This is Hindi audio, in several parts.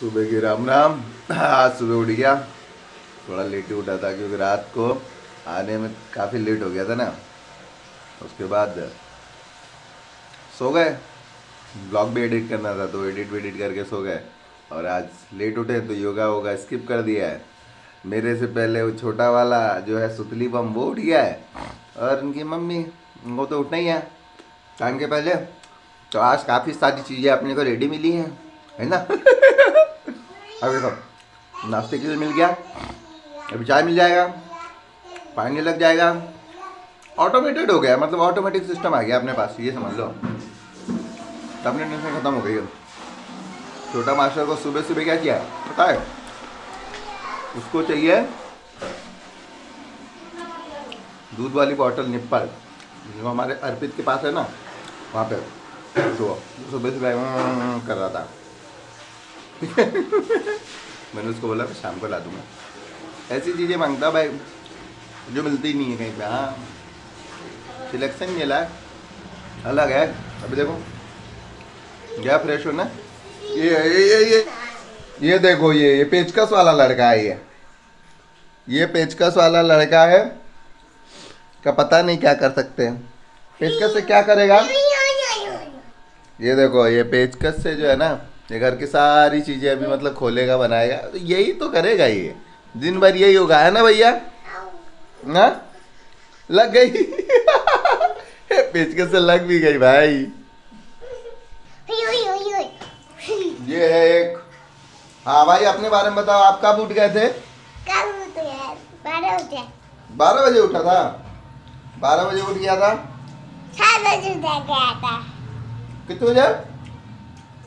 सुबह की राम राम। आज सुबह उठ गया। थोड़ा लेट ही उठा था क्योंकि रात को आने में काफ़ी लेट हो गया था ना। उसके बाद सो गए। ब्लॉग भी एडिट करना था तो एडिट वेडिट करके सो गए। और आज लेट उठे तो योगा वोगा स्किप कर दिया है। मेरे से पहले वो छोटा वाला जो है सुतली बम, वो उठ गया है। और उनकी मम्मी, वो तो उठना ही है। टाइम के पहले। तो आज काफ़ी सारी चीज़ें अपने को रेडी मिली हैं। है ना? अब देखो नाश्ते के लिए मिल गया। अभी चाय मिल जाएगा, पानी लग जाएगा। ऑटोमेटेड हो गया मतलब ऑटोमेटिक सिस्टम आ गया अपने पास, ये समझ लो। तो अपनी टेंशन खत्म हो गई है छोटा मास्टर को सुबह सुबह क्या किया? पता है? उसको चाहिए दूध वाली बॉटल निप्पल। जो हमारे अर्पित के पास है ना, वहाँ पे। तो सुबह सुबह "हम्म" कर रहा था। मैंने उसको बोला, मैं शाम को ला दूँगा। ऐसी चीज़ें माँगता भाई, जो मिलती नहीं है कहीं पे हाँ। सिलेक्शन मिला। है अलग है। अभी देखो। क्या फ्रेश होना ये ये ये ये। ये देखो, ये ये पेचकस वाला लड़का है ये। ये पेचकस वाला लड़का है, का पता नहीं क्या कर सकते हैं। पेचकस से क्या करेगा? ये देखो, ये पेचकस से जो है ना ये घर की सारी चीज़ें अभी मतलब खोलेगा बनाएगा। तो यही तो करेगा ये। दिन भर यही होगा है ना भैया? ना? लग गई? पेचकस से लग भी गई भाई। ये है एक। हाँ भाई अपने बारे में बताओ आप कब उठ गए थे? बारह बजे। उठा था? बारह बजे उठ गया था। कितने बजे?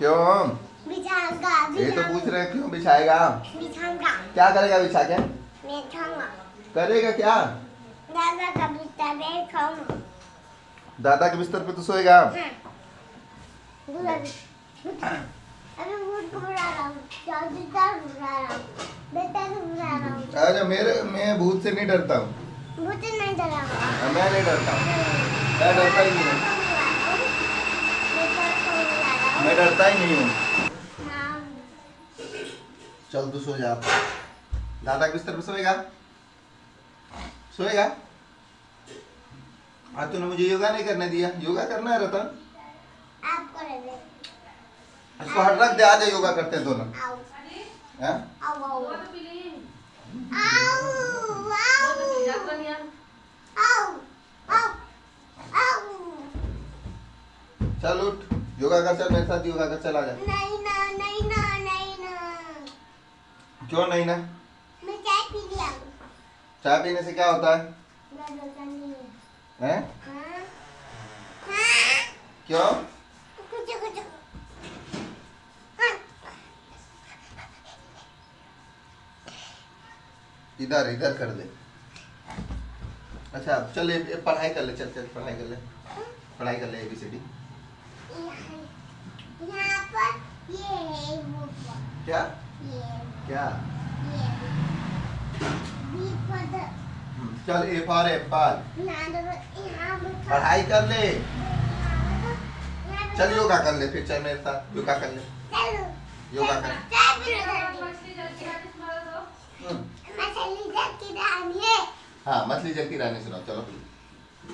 क्यों? ये तो पूछ रहे हैं क्यों बिछाएगा? क्या करेगा बिछा के करेगा क्या? दादा के बिस्तर पे तो सोएगा। अच्छा मेरे मैं भूत से नहीं डरता हूँ। हाँ, मैं नहीं डरता हूँ। मैं डरता ही नहीं हूँ। मैं डरता ही नहीं हूँ। चल तू सो जा। दादा के बिस्तर पे सोएगा? सोएगा? आज तूने मुझे योगा नहीं करने दिया। योगा करना है रतन। इसको हट रख दे आ जा योगा करते हैं दोनों। चल उठ। योगा कर चल मेरे साथ योगा कर चल आ जा नहीं ना नहीं ना नहीं ना। क्यों नहीं ना? मैं चाय पी लिया। चाय पीने से क्या होता है? है। हैं? हाँ। हाँ। क्यों? कुछ कुछ। हाँ इधर इधर कर दे। अच्छा चल ये ये पढ़ाई कर ले चल चल पढ़ाई कर ले। पढ़ाई कर ले एबीसीडी यहाँ यहाँ पर ये है वो पर क्या? क्या? हम्म, चल ए फॉर एप्पल पढ़ाई कर ले। चल योगा कर ले फिर चल मेरे साथ योगा कर ले। योगा कर हम्म, है मछली जल की रानी सुनाओ चलो।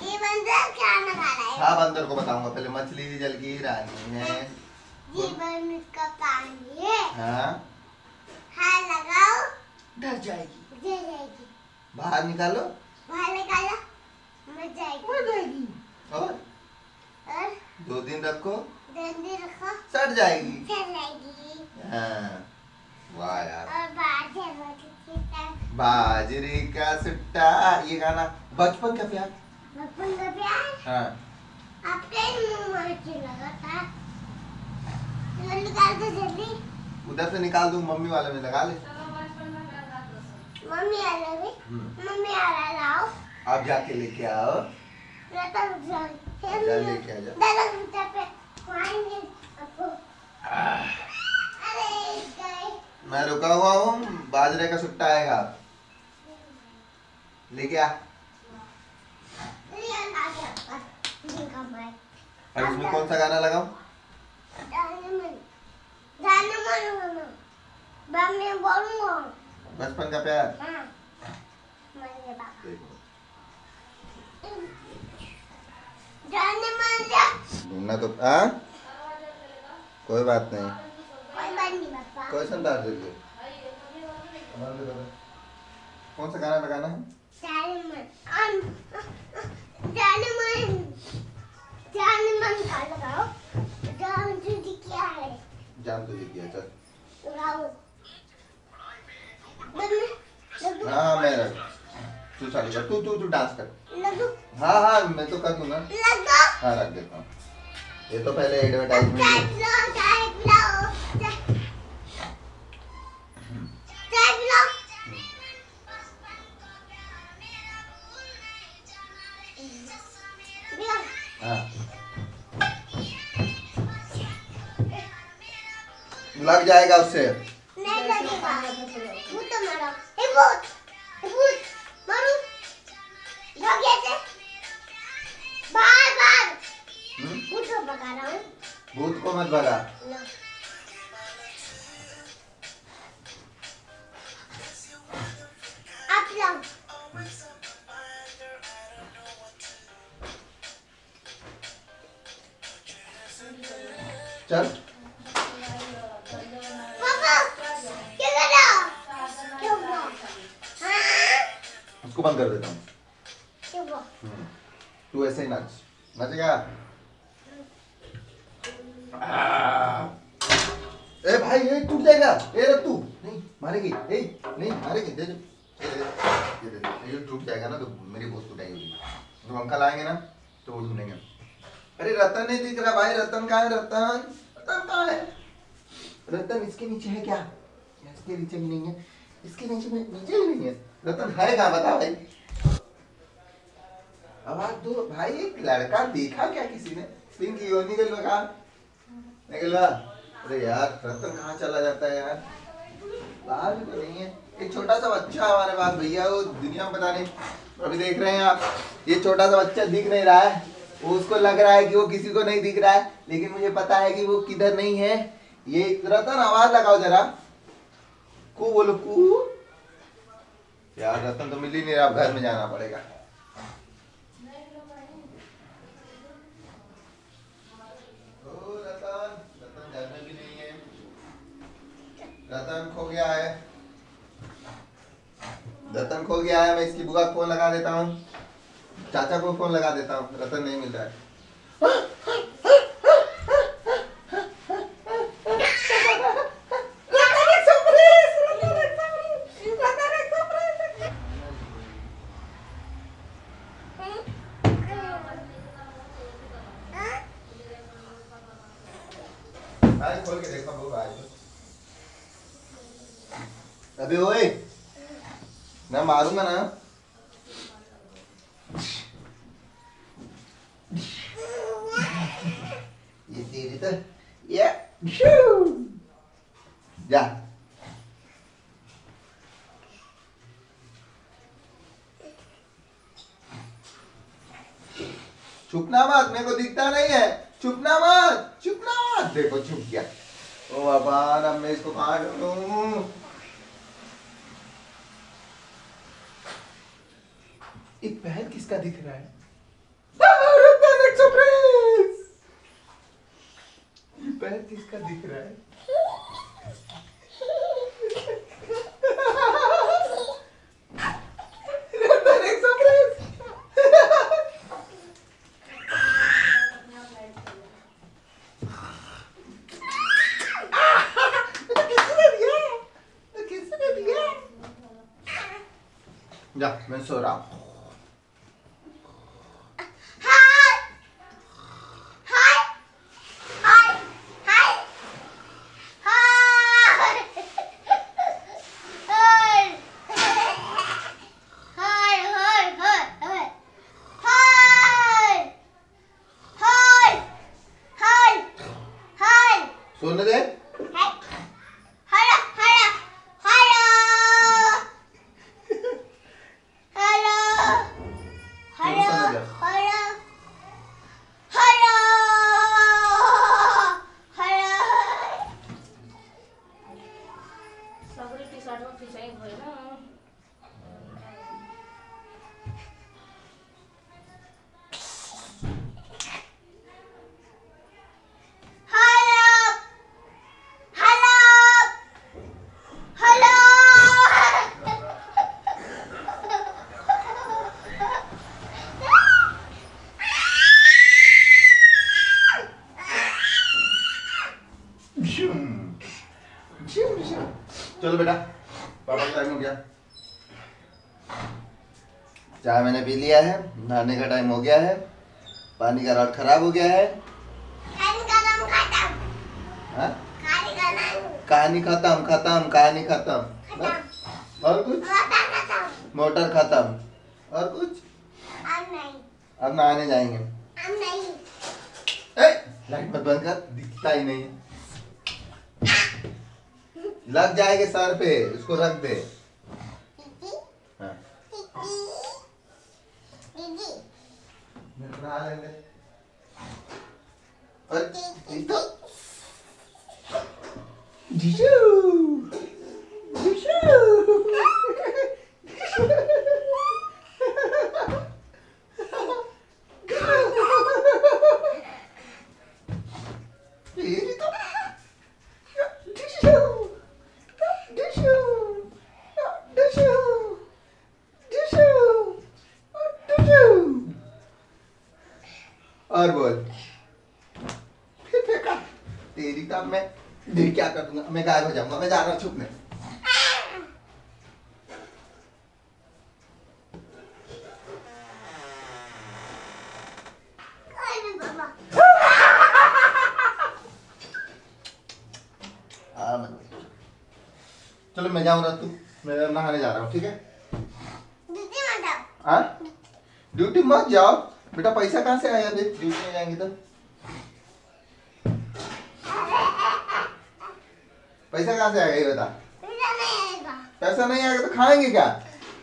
ये बंदर खा रहा है? हाँ बंदर को बताऊँगा पहले मछली जल की रानी है। ये का पानी है। हाँ? लगाओ। डर जाएगी। दे जाएगी। बाहर निकालो। बाहर निकालो। मर जाएगी। मर जाएगी। और? और? दो दिन रखो। डंडी रखो। सट जाएगी। चल जाएगी। हाँ। वाह यार। और है बाजरे का सुट्टा। ये गाना बचपन का प्यार। बचपन का प्यार? हाँ। आपके मुँह में लगा था चलो निकाल दो जल्दी उधर से निकाल दूँ मम्मी वाले में लगा ले। मम्मी आ रहा हम्म। मम्मी आ लाओ। आप जाके लेके आओ। जा लेके आ मैं रुका हुआ हूँ बाजरे का सुट्टा आएगा। लेके आ। और इसमें कौन सा गाना लगाऊँ जाने मन जाने मन मन मैं बोलूँगा बचपन का प्यार। हाँ। ढूंढना तो आ कोई बात नहीं। कोई बात नहीं कोई। कौन सा गाना लगाना है? कर तू तू तू डांस कर. हाँ हाँ मैं तो कर दूँगा. हाँ रख देता हूँ. ये तो पहले एडवर्टाइजमेंट हाँ. लग जाएगा उससे. भगा रहा हूँ भूत को मत भगा चल। रहे हो? उसको बंद कर देता हूँ क्यों हुआ हम्म। तू ऐसे ही नाच नाचेगा आ। ए भाई ये टूट जाएगा ए रख तू नहीं मारेगी ए नहीं मारेगी दे दे ए, दे, दे, दे, दे। ये टूट जाएगा ना तो मेरी बहुत टूटाई होगी। तो अंकल आएँगे ना तो वो ढूंढेंगे अरे रतन नहीं दिख रहा भाई, रतन कहाँ है, रतन? रतन कहाँ है? रतन, इसके नीचे है क्या? इसके नीचे भी नहीं है? इसके नीचे में नीचे भी नहीं है? रतन है कहाँ, बता भाई। आवाज़ दो भाई, एक लड़का देखा क्या किसी ने? पिंक योनी गल लगा निकलवा अरे यार, रतन कहाँ चला जाता है यार? बाहर भी तो नहीं है। एक छोटा सा बच्चा हमारे पास भैया, वो दुनिया में पता नहीं, अभी देख रहे हैं आप, ये छोटा सा बच्चा दिख नहीं रहा है। वो उसको लग रहा है कि वो किसी को नहीं दिख रहा है, लेकिन मुझे पता है कि वो किधर नहीं है। ये रतन आवाज़ लगाओ जरा। कू बोलो, कू। यार, रतन तो मिल ही नहीं रहा घर में जाना पड़ेगा। रतन खो गया है। रतन खो गया है, मैं इसकी बुआ को फ़ोन लगा देता हूँ। चाचा को फ़ोन लगा देता हूँ, रतन नहीं मिल रहा है भाई खोल के देखो वो भाई अबे ओए मैं मारूँगा ना। ये तेरी तो ये जा। छुपना मत मेरे को दिखता नहीं है। छुपना मत छुपना मत देखो छुप गया। ओ भगवान, अब मैं इसको कहाँ ये पैर किसका दिख रहा है? पैर किसका दिख रहा है? रतन एक्सप्रेस किसने दिया किसने दिया जा मैं सो रहा हूँ। चलो बेटा पापा का टाइम हो गया। चाय मैंने पी लिया है नहाने का टाइम हो गया है पानी का रॉड खराब हो गया है। हाँ? कहानी खत्म खत्म कहानी खत्म। और कुछ? मोटर खत्म। और कुछ? अब नहीं। अब नहाने जाएँगे। अब नहीं। ए, लाइट मत बंद कर दिखता ही नहीं है। लग जाएगा सर पे उसको रख दे। दीदी हाँ। तो जीजू जीजू ये तो जीजू जीजू जीजू जीजू जीजू और बोल फिर फेंका तेरी तब मैं देख क्या कर दूँगा मैं गायब हो जाऊँगा मैं जा रहा हूँ हाँ मैं चलो मैं जाऊँ तू मैं नहाने जा रहा हूँ ठीक हाँ ड्यूटी मत जाओ बेटा पैसा कहाँ से आया देख ड्यूटी में जाएँगे तो पैसा कहाँ से आएगा ये बता मेरा नहीं आएगा पैसा नहीं आएगा तो खाएँगे क्या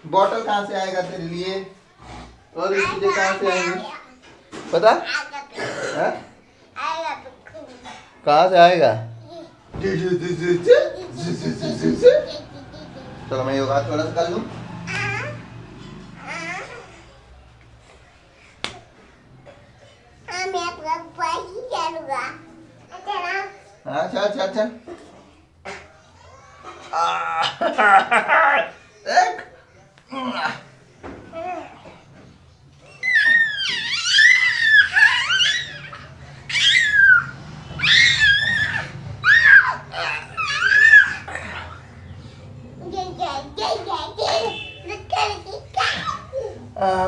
बॉटल कहाँ से आएगा तेरे लिए और ये चीज़ें कहाँ से आएँगी पता तो हाँ? तो कहाँ से आएगा चलो मैं योगा थोड़ा सा कर लूँ अच्छा हाँ चल चल एक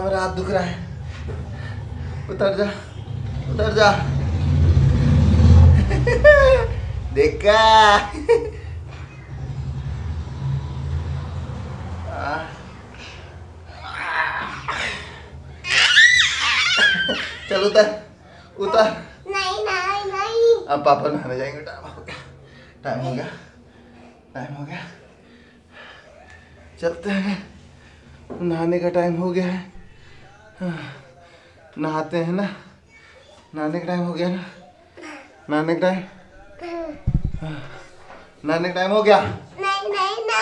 मेरा हाथ दुख रहा है। उतर जा उतर जा। देखा आ, चल उतर उतर। नहीं नहीं नहीं। अब पापा नहाने जाएँगे टाइम हो गया टाइम हो गया टाइम हो गया। चलते हैं। नहाने का टाइम हो गया है। हाँ, नहाते हैं ना। नहाने का टाइम हो गया ना। नहाने का टाइम हाँ, नहाने का टाइम हो गया। नहीं नहीं ना।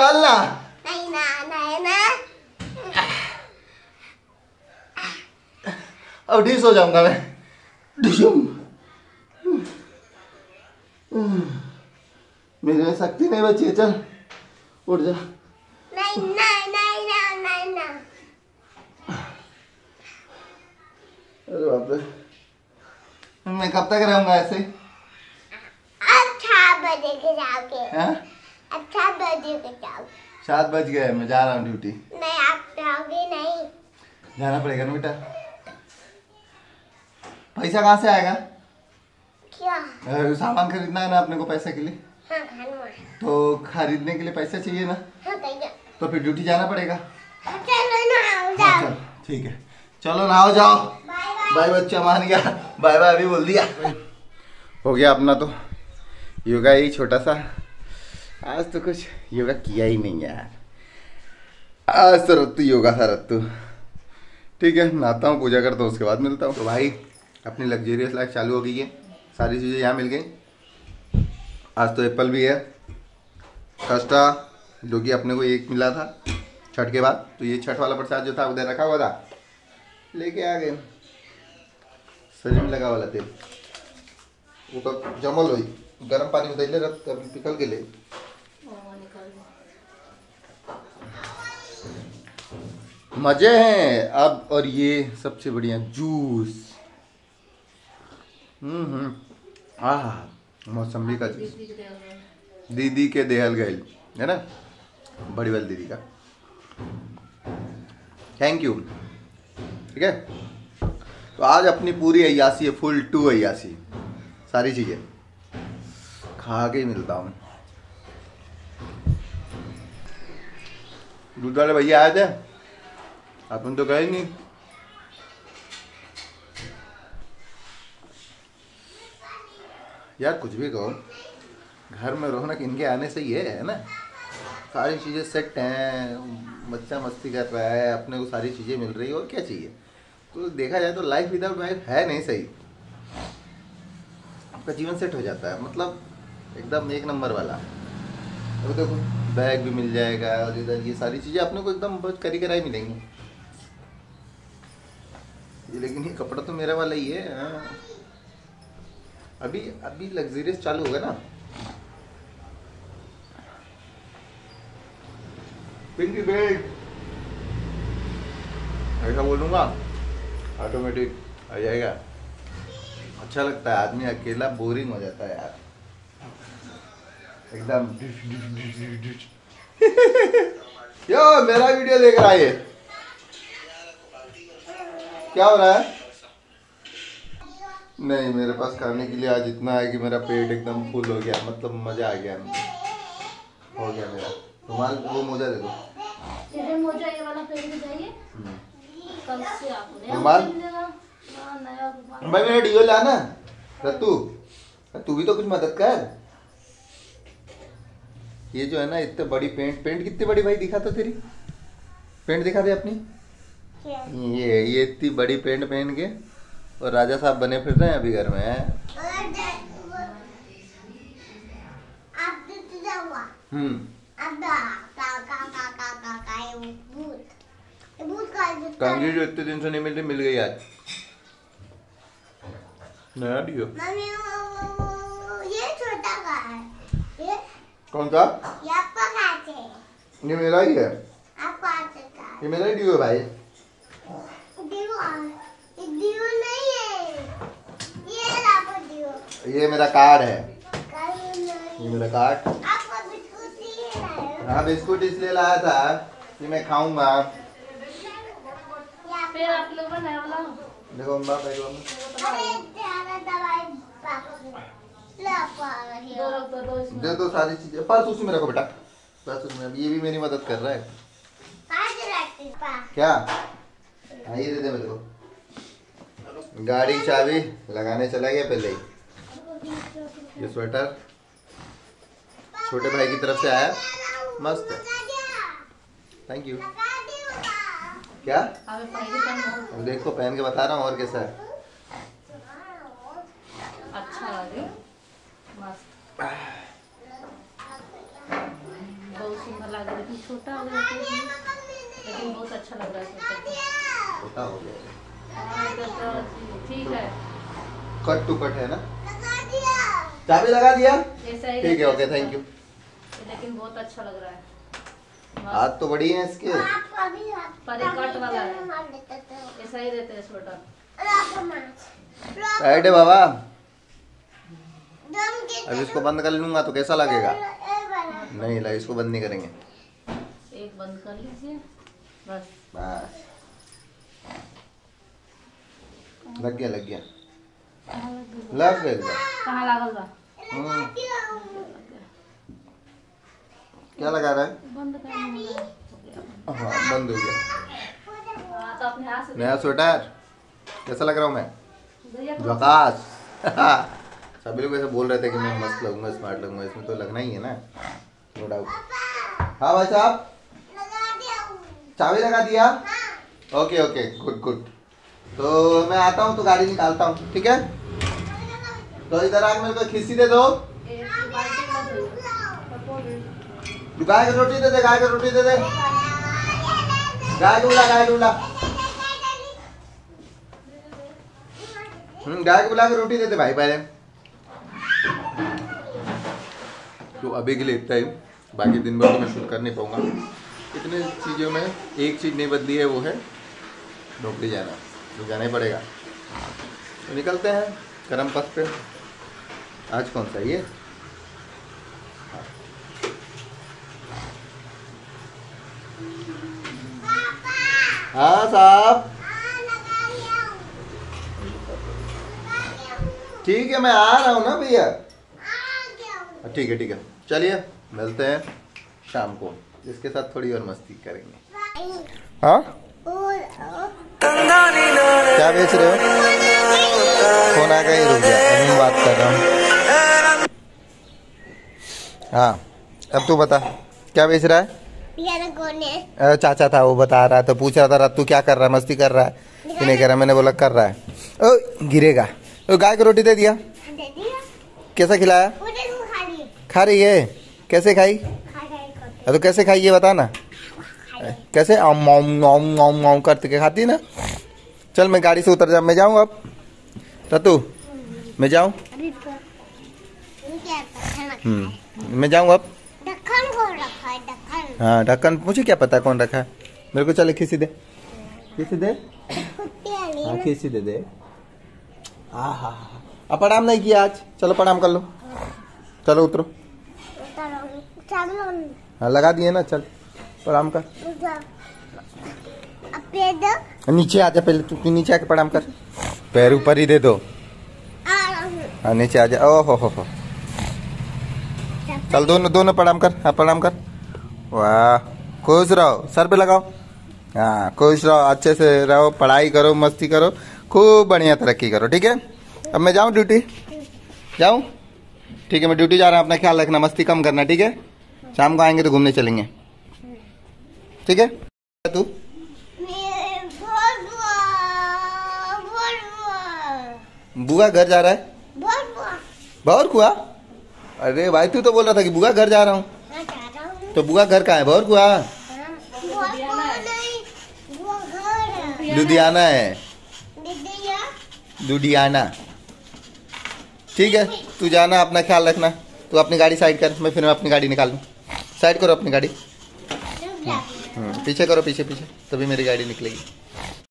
चल ना नहीं ना नहीं ना। अब ढीस हो जाऊँगा मैं। मेरे में शक्ति नहीं बची है चल। उठ जा। नहीं नहीं नहीं ना नहीं ना। अरे बाप रे। मैं कब तक रहूँगा ऐसे? अच्छा बजे के जाओगे। हाँ? अच्छा बजे सात बज गए मैं जा रहा हूँ ड्यूटी नहीं आप जाओगे नहीं। जाना पड़ेगा ना बेटा। पैसा कहाँ से आएगा? क्या? सामान खरीदना है ना अपने को पैसे के लिए? हाँ तो खरीदने के लिए पैसा चाहिए ना? हाँ तो फिर ड्यूटी जाना पड़ेगा। चलो ना हाँ, ठीक है। चलो नहाओ जाओ। बाय बच्चा मान गया। बाय बाय अभी बोल दिया। हो गया अपना तो। योगा ही छोटा सा आज तो कुछ योगा किया ही नहीं यार। आज तो रत्तू योगा था रत्तू। ठीक है नहाता हूँ पूजा करता हूँ उसके बाद मिलता हूँ। तो भाई अपनी लग्जरियस लाइफ चालू हो गई है। सारी चीज़ें यहाँ मिल गई। आज तो एप्पल भी है। कस्टा जो कि अपने को एक मिला था छठ के बाद। तो ये छठ वाला प्रसाद जो था उधर रखा हुआ था। लेके आ गए। शरीर में लगा वाला तेल। वो तो जमल हुई। गर्म पानी में दैले रख कर पिकल के ले मज़े हैं। अब और ये सबसे बढ़िया जूस। हम्म हम्म। आह मौसमी का जूस। दीदी के देहल गए। है ना? बड़ी वाली दीदी का। थैंक यू ठीक है? तो आज अपनी पूरी अयासी है फुल टू अयासी सारी चीज़ें। खा के ही मिलता हूँ। दूध वाले भैया आए थे? अपन तो गए नहीं यार कुछ भी कहो। घर में रौनक इनके आने से ही है ना। सारी चीज़ें सेट हैं बच्चा मस्ती कर रहा है, अपने को सारी चीज़ें मिल रही है, और क्या चाहिए? तो देखा जाए तो लाइफ विदाउट वाइफ है नहीं सही। आपका जीवन सेट हो जाता है मतलब एकदम एक नंबर वाला। अब देखो बैग भी मिल जाएगा, और इधर ये सारी चीज़ें अपने को एकदम करी कराई मिलेंगी। ये लेकिन ये कपड़ा तो मेरा वाला ही है हाँ। अभी अभी लग्जरियस चालू होगा ना? पिंकी बेल्ट ऐसा बोलूँगा ऑटोमेटिक आ जाएगा। अच्छा लगता है, आदमी अकेला बोरिंग हो जाता है यार। एकदम यो, मेरा वीडियो देख रहा है क्या हो रहा है? नहीं मेरे पास खाने के लिए आज इतना है कि मेरा पेट एकदम फुल हो गया मतलब मज़ा आ गया। हो गया मेरा। रुमाल वो मोजा दे दो। हम्म। भाई मेरा डिओ लाना रत्तू तू भी तो कुछ मदद कर। ये जो है ना इतने बड़ी पेंट पेंट कितनी बड़ी भाई दिखा तो तेरी। पेंट दिखा दे अपनी। ये ये इतनी बड़ी पेंट पहन के और राजा साहब बने फिर रहे हैं अभी घर में हैं? हम्म। अब का का का का का का ये भूत। ये भूत का जूता कंघी जो इतने दिन से नहीं मिल रही मिल गई आज। नया वो- ये छोटा का है। ये कौन सा? ये आपका खाते ये मेरा ही है। आपका ये मेरा ही है भाई दियो ये दियो नहीं है ये लापो दियो ये मेरा कार्ड है। ये मेरा कार्ड बिस्कुट हाँ बिस्कुट इसलिए लाया था कि मैं खाऊँगा। फिर आप लोग नया वाला देखो अम्मा देखो दो दो सारी चीज़ें। पर्स उसी में रखो बेटा। पर्स उसमें। अब ये भी मेरी मदद कर रहा है। आज रखती पा। क्या? हाँ ये दे दे मेरे को। गाड़ी की चाबी लगाने चला गया पहले ही। ये स्वेटर छोटे भाई की तरफ़ से आया मस्त है। थैंक यू क्या? अब देखो पहन के बता रहा हूँ और कैसा है। अच्छा लगे मस्त। बहुत सुंदर लग रहा छोटा हो गया तो लेकिन बहुत अच्छा लग रहा है छोटा हो गया। हाँ इधर तो ठीक है। कट टू कट है ना? चाबी लगा दिया? ठीक है ओके थैंक यू लेकिन बहुत अच्छा लग रहा है। हाथ तो बड़ी है इसके। परिकट वाला है। ऐसा ही रहता है स्वेटर है बाबा। अब इसको बंद कर लूँगा तो कैसा लगेगा? नहीं ला इसको बंद नहीं करेंगे। एक बंद कर लीजिए बस। बस। लग गया लग गया। लग गई? लग गया कहाँ लागल बा? हम्म, क्या लगा रहा है? बंद वाला है। हाँ बंद हो गया। हाँ, तो अपने हाथ से नया स्वेटर? कैसा लग रहा हूँ मैं? को- झकास। सभी लोग ऐसे बोल रहे थे कि मैं मस्त लगूँगा स्मार्ट लगूँगा इसमें तो लगना ही है ना। नो डाउट हाँ भाई साहब। चाबी लगा दिया? ओके ओके गुड गुड तो मैं आता हूँ तो गाड़ी निकालता हूँ ठीक है? तो इधर आके मेरे को खिस्सी दे दो। तू गाय की रोटी दे दे, गाय की रोटी दे दे। गाय डूला गाय डूला हम्म गाय को बुला के रोटी दे दे भाई, पहले। तो अभी के लिए इतना ही। बाकी दिन भर तो मैं शूट कर नहीं पाऊँगा। इतने चीज़ों में एक चीज़ नहीं बदली है, वो है नौकरी जाना। तो जाना ही पड़ेगा। तो निकलते हैं करम पथ पे। आज कौन सा ये? हाँ साहब। ठीक है मैं आ रहा हूँ ना भैया? ठीक है ठीक है। चलिए मिलते हैं शाम को। इसके साथ थोड़ी और मस्ती करेंगे। हाँ? क्या बेच रहे हो? फ़ोन आ गया ही रुक गया। बात कर रहा हूँ। हाँ। अब तू बता क्या बेच रहा है? अरे चाचा था वो बता रहा था पूछ रहा था रत्तू क्या कर रहा है मस्ती कर रहा है? कि नहीं कर रहा मैंने बोला कर रहा है। ओ गिरेगा। ओ गाय को रोटी दे दिया। कैसा खिलाया? खा रही है? कैसे खाई? अरे तो कैसे खाई ये बता ना। कैसे? आम आम आम आम आम करते के खाती ना। चल मैं गाड़ी से उतर जा मैं जाऊँ अब। रतू मैं जाऊँ? हम्म। मैं जाऊँ अब। ढक्कन को रखा है? ढक्कन। हाँ ढक्कन। मुझे क्या पता कौन रखा है? मेरे को चले खींची दे। खींची दे। हाँ खींची दे दे। आहा अब प्रणाम नहीं किया आज। चलो प्रणाम कर लो। चलो उतरो। हाँ लगा दिए ना चल। प्रणाम कर। नीचे आ जा पहले तू नीचे आके प्रणाम कर। पैर ऊपर ही दे दो। हूँ। हाँ नीचे आ जा। ओ हो हो हो। चल दोनों दोनों प्रणाम कर हाँ प्रणाम कर। वाह खुश रहो सर पे लगाओ। हाँ खुश रहो अच्छे से रहो पढ़ाई करो मस्ती करो खूब बढ़िया तरक्की करो ठीक है? अब मैं जाऊँ ड्यूटी? जाऊँ? ठीक है मैं ड्यूटी जा रहा हूँ अपना ख्याल रखना मस्ती कम करना ठीक है? शाम को आएँगे तो घूमने चलेंगे। ठीक है? तू? बुआ घर जा रहा है? बहुत कुआ अरे भाई तू तो बोल रहा था कि बुआ घर जा रहा हूँ। मैं जा रहा हूँ। तो बुआ घर कहाँ है? भौर कुआ बुआ को नहीं बुआ घर है। लुधियाना। है। लुधियाना। ठीक है तू जाना अपना ख्याल रखना। तू अपनी गाड़ी साइड कर मैं फिर मैं अपनी गाड़ी निकाल लूँ। साइड करो अपनी गाड़ी। हम्म, पीछे करो पीछे पीछे तभी मेरी गाड़ी निकलेगी।